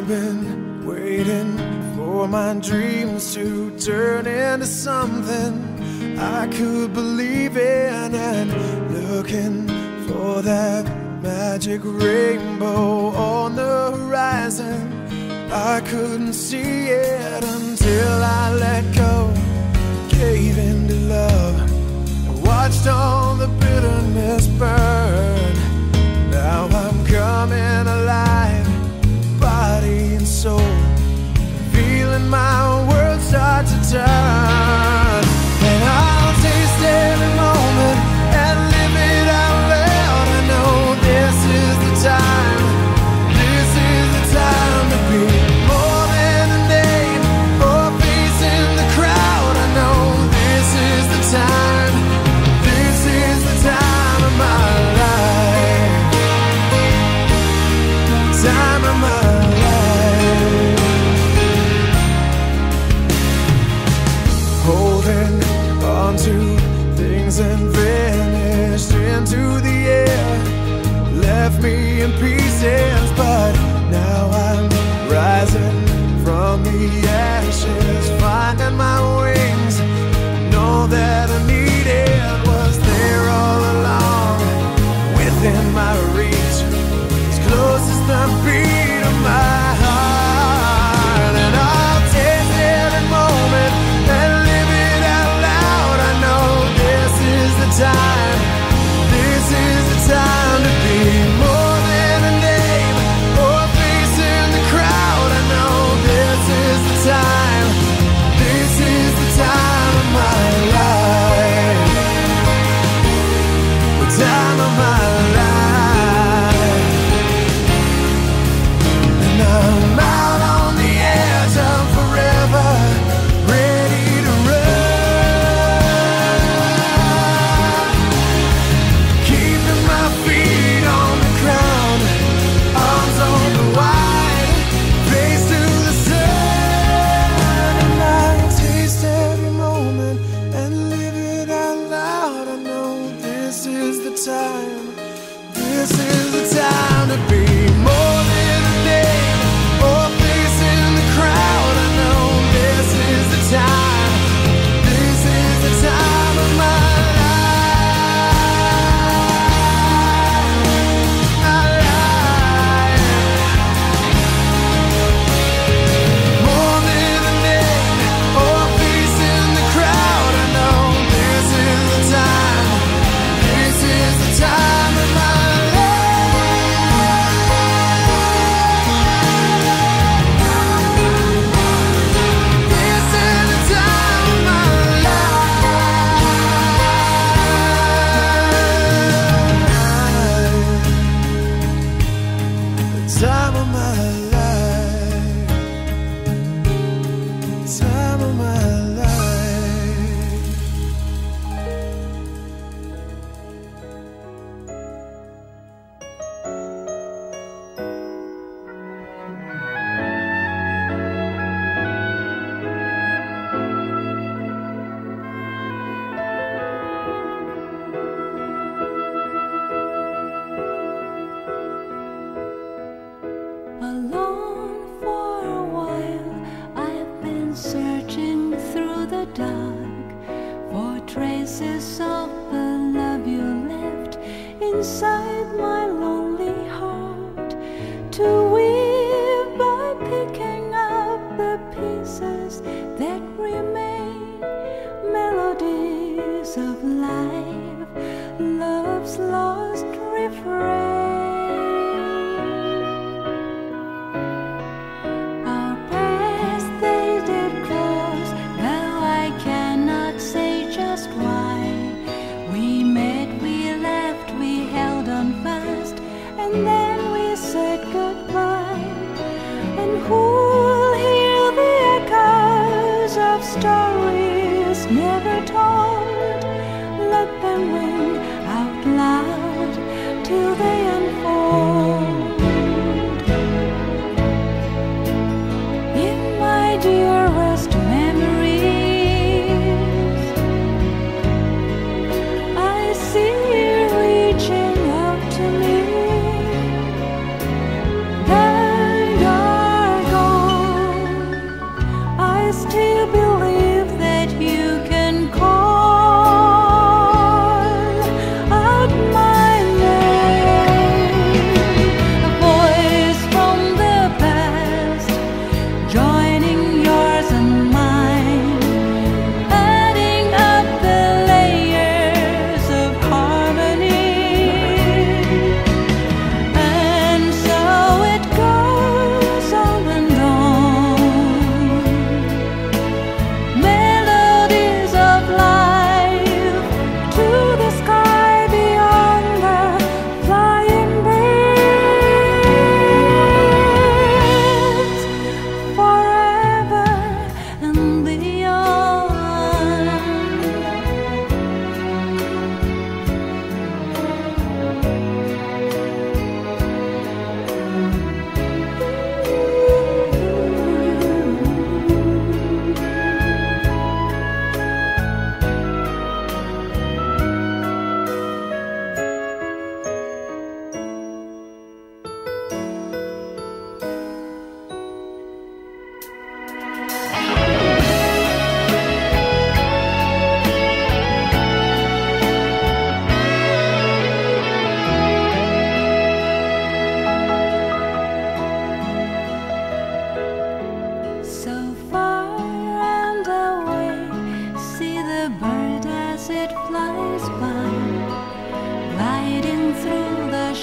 I've been waiting for my dreams to turn into something I could believe in and looking for that magic rainbow on the horizon. I couldn't see it until I let go, gave in to love, and watched all the bitterness burn. Now I'm coming alive soul. wings and vanished into the air. Left me in pieces, but now I. promises out loud till they unfold.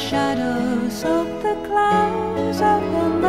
shadows of the clouds up on the